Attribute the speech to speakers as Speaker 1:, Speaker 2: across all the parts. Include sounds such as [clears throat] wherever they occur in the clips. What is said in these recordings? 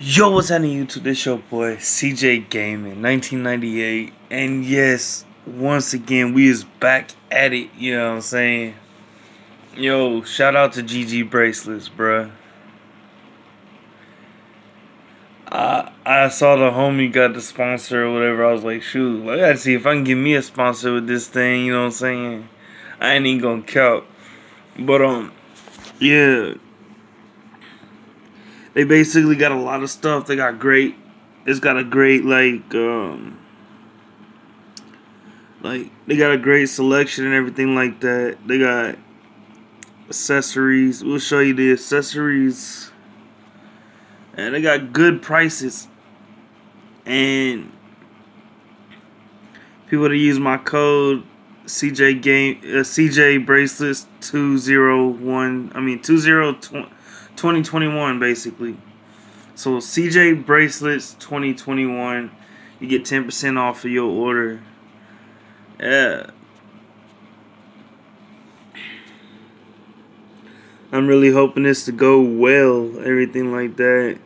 Speaker 1: Yo, what's happening YouTube? This your boy CJ Gaming 1998 and yes, once again we is back at it, you know what I'm saying? Yo, shout out to GG Bracelets, bruh. I I saw the homie got the sponsor or whatever. I was like, shoot, I gotta see if I can get me a sponsor with this thing, you know what I'm saying? I ain't even gonna count. But um yeah, they basically got a lot of stuff. They got great. It's got a great like um like they got a great selection and everything like that. They got accessories. We'll show you the accessories. And they got good prices. And people to use my code CJ game uh, CJ bracelets 201 I mean 20 2021 basically. So CJ bracelets 2021 you get 10% off of your order. Yeah. I'm really hoping this to go well, everything like that.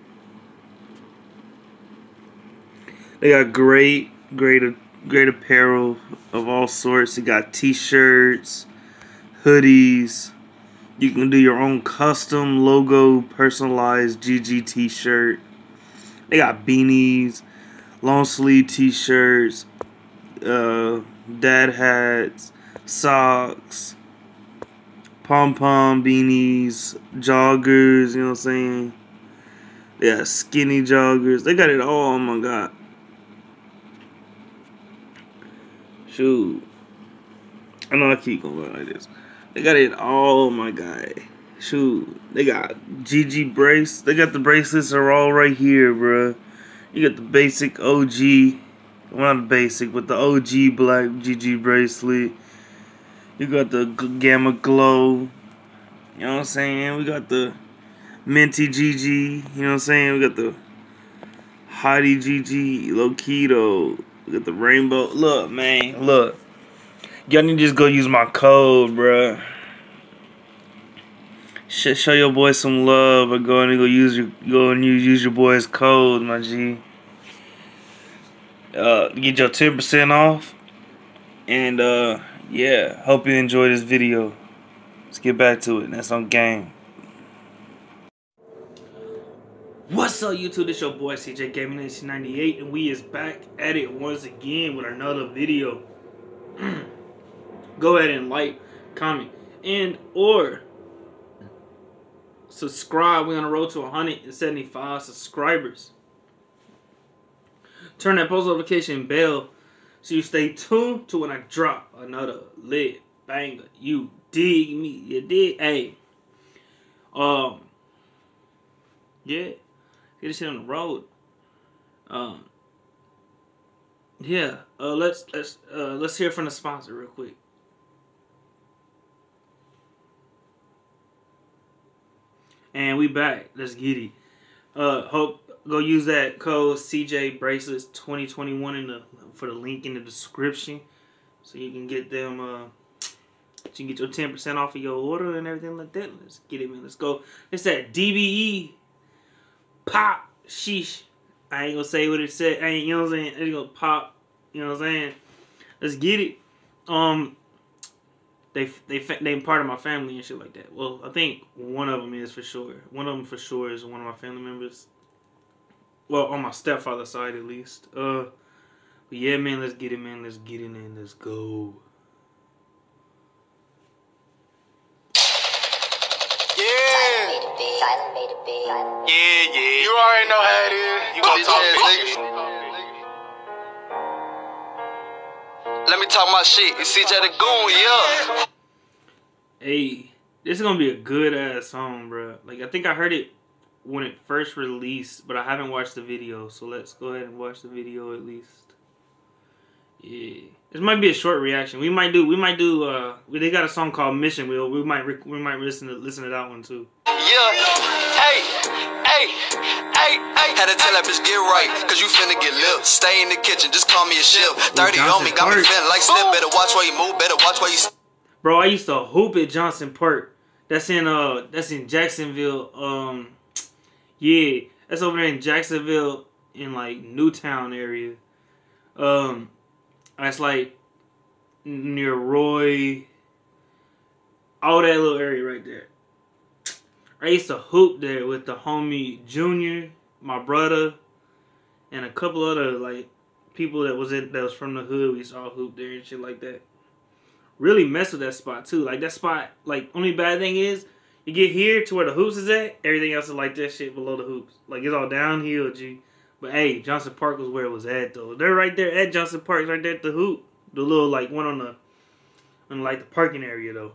Speaker 1: They got great, great, great apparel of all sorts. They got t-shirts, hoodies, you can do your own custom logo personalized GG t-shirt. They got beanies, long sleeve t-shirts, uh, dad hats, socks, pom pom beanies, joggers. You know what I'm saying? Yeah, skinny joggers. They got it all. Oh my god. Shoot. I know I keep going like this. They got it all, oh my guy. Shoot, they got GG brace. They got the bracelets are all right here, bro. You got the basic OG, well, not the basic, but the OG black GG bracelet. You got the Gamma Glow. You know what I'm saying? We got the Minty GG. You know what I'm saying? We got the Hottie GG, Loquito. We got the Rainbow. Look, man, look. Y'all need to just go use my code, bruh. show your boy some love or go and go use your go and use, use your boy's code, my G. Uh, get your 10% off. And uh, yeah, hope you enjoy this video. Let's get back to it. That's on game. What's up, YouTube? This your boy CJ Gaming 1998, and we is back at it once again with another video. [clears throat] go ahead and like, comment, and or subscribe. We're on the road to 175 subscribers. Turn that post notification bell so you stay tuned to when I drop another lit banger. You dig me? You dig? Hey, um, yeah, get this shit on the road. Um, yeah. Uh, let's let's uh let's hear from the sponsor real quick. And we back. Let's get it. Uh, hope go use that code CJ Bracelets 2021 in the for the link in the description, so you can get them. Uh, you can get your ten percent off of your order and everything like that. Let's get it, man. Let's go. It's that DBE pop sheesh. I ain't gonna say what it said. I ain't you know what I'm saying. It's gonna pop. You know what I'm saying. Let's get it. Um, they they they part of my family and shit like that. Well, I think one of them is for sure. One of them for sure is one of my family members. Well, on my stepfather's side at least. Uh, but yeah, man, let's get it, man. Let's get it in. Let's go.
Speaker 2: Me talk my shit. It's CJ the Goon, yeah.
Speaker 1: Hey, this is gonna be a good ass song, bro. Like I think I heard it when it first released, but I haven't watched the video. So let's go ahead and watch the video at least. Yeah, this might be a short reaction. We might do. We might do. Uh, they got a song called Mission Wheel. We might. We might listen to listen to that one too.
Speaker 2: Yeah. Hey. Hey, hey, hey. Had to tell that bitch get right, cause you finna get lit. Stay in the kitchen, just call me a ship. 30 on me, got me feeling like slip. Better watch where you move, better watch where you.
Speaker 1: Bro, I used to hoop at Johnson Park. That's in uh, that's in Jacksonville. Um, yeah, That's over there in Jacksonville, in like Newtown area. Um, that's like near Roy. All that little area right there. I used to hoop there with the homie Junior, my brother, and a couple other like people that was in that was from the hood. We used to all hoop there and shit like that. Really mess with that spot too. Like that spot, like only bad thing is you get here to where the hoops is at, everything else is like that shit below the hoops. Like it's all downhill, G. But hey, Johnson Park was where it was at though. They're right there at Johnson Park, right there at the hoop. The little like one on the on like the parking area though.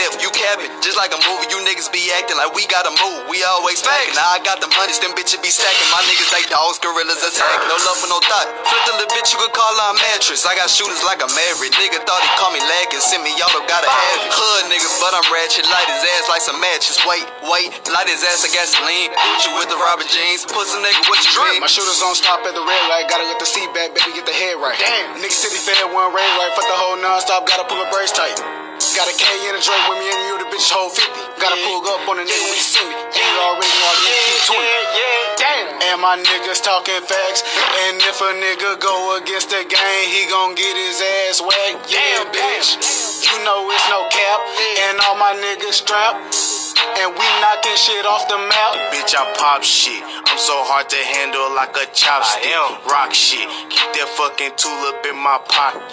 Speaker 2: You capping, just like a movie. You niggas be acting like we gotta move. We always packing. Now I got them hundreds, them bitches be stacking. My niggas like dogs, gorillas attack. No love for no thought. Flip the little bitch, you could call her a mattress. I got shooters like a maverick. Nigga thought he call me lagging. Send me y'all gotta have it. Hood nigga, but I'm ratchet. Light his ass like some matches. Wait, wait. Light his ass of gasoline. You with the Robert jeans. Pussy nigga, what you mean?
Speaker 3: My shooters on stop at the red light. Gotta get the seat back, baby, get the head right. Damn. Nigga city fed one ray right. Fuck the whole non-stop. Gotta pull a brace tight. Got a K and a Drake with me and you, the bitch hold 50. Gotta pull up on the nigga when you see me. You already know I keep 20. Damn. And my niggas talking facts. And if a nigga go against the gang, he gon' get his ass whacked. Yeah, bitch. You know it's no cap. And all my niggas strapped. And we knocking shit off the map. Bitch, I pop shit. I'm so hard to handle like a chopstick. Rock shit. Keep that fucking tool up in my pocket.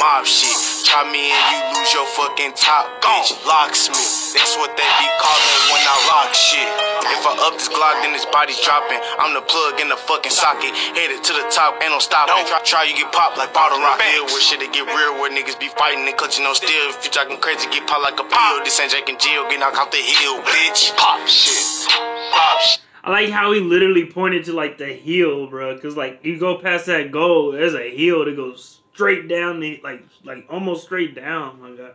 Speaker 3: Mob shit. Try me and you lose your fucking top, bitch. Locksmith. That's what they be calling when I rock shit. If I up this Glock, then this body's dropping. I'm the plug in the fucking socket. Headed to the top, ain't no stopping. Try, try you get popped like bottle rock. Deal with shit to get real where niggas be fighting and clutching on steel. If you talking crazy, get popped like a pill. This ain't Jack and Jill, get knocked off the hill, bitch. Pop shit. Pop shit.
Speaker 1: I like how he literally pointed to like the heel, bro. Cause like you go past that goal, there's a heel that goes straight down the like like almost straight down. My God,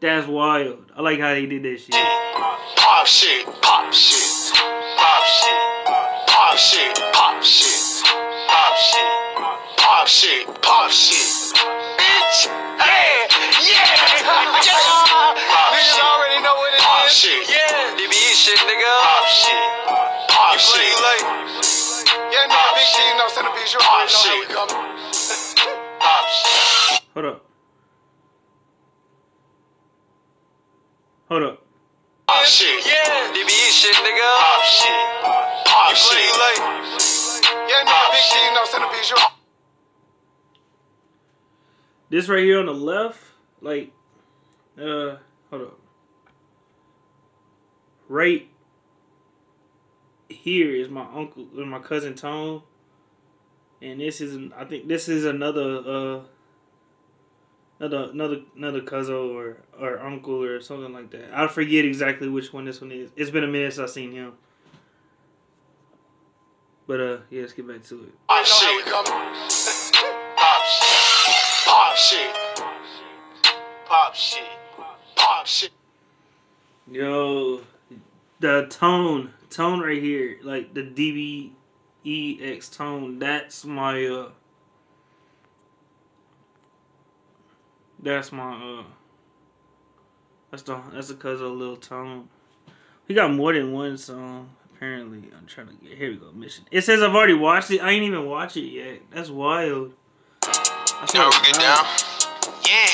Speaker 1: that's wild. I like how he did that shit.
Speaker 3: Pop shit, pop shit, pop shit, pop shit, pop shit, pop shit, pop shit, pop shit. Bitch, hey, yeah, yeah. [laughs] big G, no. You already know how we coming. [laughs] Pop shit.
Speaker 1: Hold up. Hold up.
Speaker 3: Pop shit.
Speaker 2: Yeah. DBE shit, nigga.
Speaker 3: Pop shit. Pop
Speaker 2: You
Speaker 3: shit.
Speaker 2: you late.
Speaker 3: Yeah, no big G, no centerpiece. You
Speaker 1: This right here on the left, like, uh, hold up. Right here is my uncle, my cousin Tone, and this is, I think this is another, uh, another, another, another cousin or or uncle or something like that. I forget exactly which one this one is. It's been a minute since I've seen him. But uh, yeah, let's get back to it.
Speaker 3: Pop shit. [laughs] Pop shit. Pop shit. Pop shit. Pop shit.
Speaker 1: Yo, the tone, tone right here, like the DBEX tone. That's my uh. That's my uh. That's the that's the because of Lil Tone. He got more than one song apparently. I'm trying to get here. We go mission. It says I've already watched it. I ain't even watched it yet. That's wild. I
Speaker 3: Yo, get down.
Speaker 2: Yeah,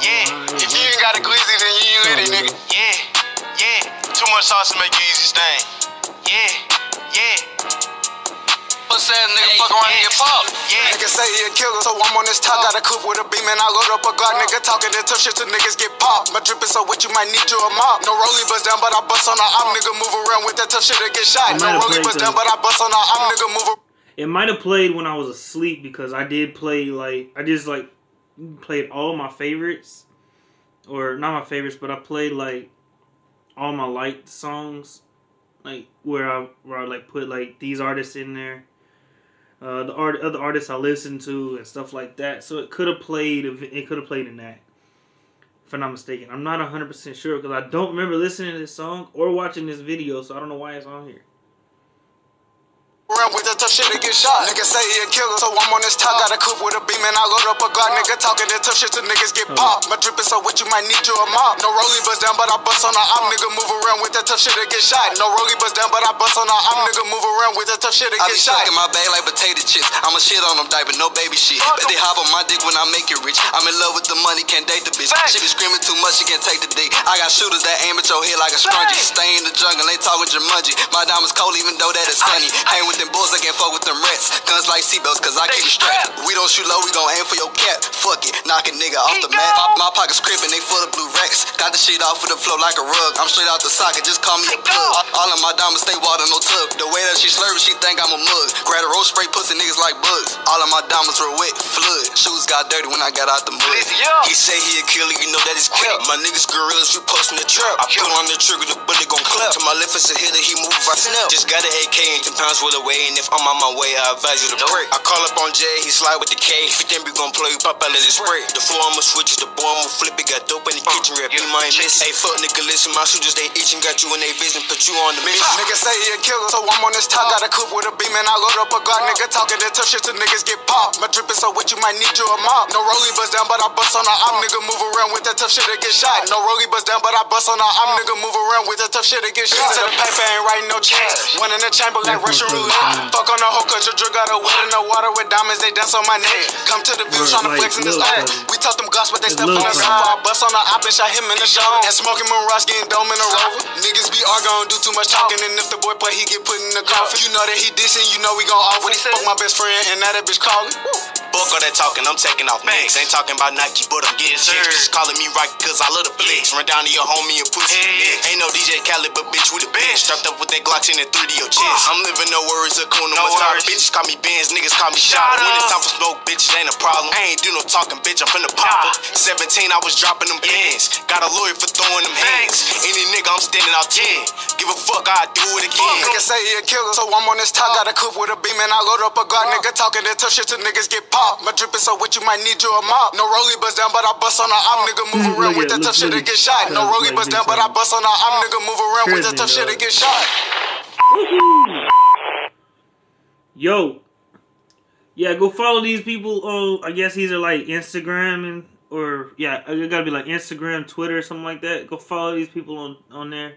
Speaker 2: yeah.
Speaker 3: If you ain't got a glizzy, then you ain't with it, nigga.
Speaker 2: Yeah, yeah.
Speaker 3: Too much sauce to make you easy stain.
Speaker 2: Puss ass nigga fuck around and get popped. Yeah.
Speaker 3: Nigga say he a killer, so I'm on this top. Got a coupe with a beam and I load up a Glock. Nigga talking that tough shit to niggas get popped. My drip is so wet, you might need you a mop. No rollie bust down, but I bust on the op. Nigga move around with that tough shit to get shot. No rollie bust down, but I bust on the op. Nigga move around.
Speaker 1: It might have played when I was asleep because I did play like I just like played all my favorites, or not my favorites, but I played like all my liked songs, like where I where I like put like these artists in there, uh, the art other artists I listen to and stuff like that. So it could have played it could have played in that. If I'm not mistaken, I'm not hundred percent sure because I don't remember listening to this song or watching this video, so I don't know why it's on here.
Speaker 3: With tough shit to get shot. Nigga say he a killer, so I'm on this top. Got a coupe with a beam and I load up a Glock. Nigga talking that tough shit to niggas get hmm. popped. My drip is so wet you might need you a mop. No rollie bust down, but I bust on the op. Hmm. Nigga move around with that tough shit to get shot. No rollie bust down, but I bust on the op. Hmm. Nigga move around with that tough shit to
Speaker 2: I
Speaker 3: get
Speaker 2: be
Speaker 3: shot.
Speaker 2: in my bag like potato chips. I'ma shit on them diaper, no baby shit. Bet they hop on my dick when I make it rich. I'm in love with the money, can't date the bitch. She be screaming too much, she can't take the dick. I got shooters that aim at your head like a scrunchie. Stay in the jungle, ain't talking Jumanji. My diamonds cold even though that is sunny. [sighs] Hang with them bulls, I can't fuck with them rats. Guns like seatbelts, cause I keep it strapped. We don't shoot low, we gon' aim for your cap. Fuck it, knock a nigga off the mat. My pockets crippin', they full of blue racks. Got the shit off of the floor like a rug. I'm straight out the socket, just call me a plug. All of my diamonds stay water, no tub. The way that she slurping, she think I'm a mug. Grab a roll spray, pussy niggas like bugs. All of my diamonds were wet, flood. Shoes got dirty when I got out the mud. He say he a killer, you know that is cap. My niggas gorillas, we postin' the trap. I pull on the trigger, the bullet gon' clap. To my left is a hitter, he move I snap. Just got an AK and 10 pounds worth away, and if I'm on my way, I advise you to pray. I call up on Jay, he slide with the K. If you think we gon' play, pop out, let it spray. The floor I'ma switch, the boy I'ma flip it. Got dope in the kitchen, uh, rap, you might miss. Hey, fuck nigga, listen, my shooters they itching, got you in they vision, put you on the mission.
Speaker 3: Nigga say he a killer, so I'm on this top. Got a coupe with a beam and I load up a Glock. Nigga talking that tough shit to niggas get popped. My drip is so wet you might need you a mop. No rollie bust down, but I bust on the op. Nigga move around with that tough shit to get shot. No rollie bust down, but I bust on the op. Nigga move around with that tough shit to get shot. To the paper ain't writing no checks. One in the chamber like
Speaker 1: That's
Speaker 3: Russian
Speaker 1: what's
Speaker 3: roulette. Fuck on the hoe cause your drug got a wet in the water with diamonds. They dance on my neck. Come to the view
Speaker 1: Word,
Speaker 3: tryna flex in this
Speaker 1: Lil
Speaker 3: life. We taught them gospel, but they step on
Speaker 1: Lil
Speaker 3: us. I bust on the op and shot him in the shoulder. And smoking Mirage getting dome in a rover. Niggas be arguing, do too much talking. And if the boy play, he get put in the coffin. You know that he dissing, you know we gon' offer. Fuck my best friend, and now that bitch calling.
Speaker 2: Fuck all that talking, I'm taking off mix. Ain't talking about Nike, but I'm getting chicks. Just calling me right cause I love the flicks. Run down to your homie and pussy yeah. Ain't no DJ Khaled, but bitch, we the best. Strapped up with that Glocks in the 3D your chest. I'm living no worries, Hakuna Matata. Bitches call me Benz, niggas call me Shot. When it's time for smoke, bitch, it ain't a problem. I ain't do no talking, bitch, I'm finna pop up. 17, I was dropping them pins. Got a lawyer for throwing them hands. Any nigga, I'm standing out 10. Give a fuck, I do it again.
Speaker 3: Say he a killer, so I'm on this top. Got a coupe with a beam and I load up a Glock. Nigga talking that tough shit to niggas get popped. My drip is so wet you might need you a mop. No rollie bust down, but I bust on the op. Nigga move around with
Speaker 1: at-
Speaker 3: that tough shit to get shot. No rollie
Speaker 1: like
Speaker 3: bust down, but I bust on the op. Nigga move around with that tough shit to get shot.
Speaker 1: Yo, yeah, go follow these people. Oh, I guess these are like Instagram and or yeah, it gotta be like Instagram, Twitter, something like that. Go follow these people on on there,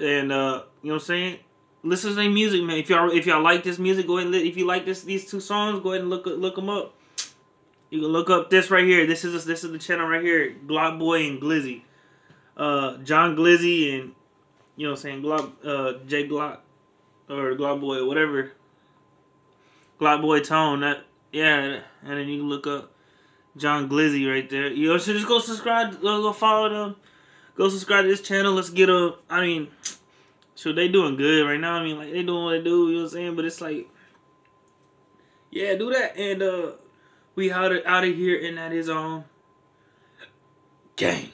Speaker 1: and uh, you know what I'm saying. Listen to their music, man. If y'all if y'all like this music, go ahead. And li- if you like this these two songs, go ahead and look look them up. You can look up this right here. This is this is the channel right here. Glock Boy and Glizzy, uh, John Glizzy and you know what I'm saying Glock uh J Glock or Glock Boy whatever. Glock Boy Tone. That yeah, and then you can look up John Glizzy right there. You know, just go subscribe, go follow them, go subscribe to this channel. Let's get a. I mean, so they doing good right now. I mean, like they doing what they do. You know what I'm saying? But it's like, yeah, do that, and uh, we out of out of here, and that is on gang.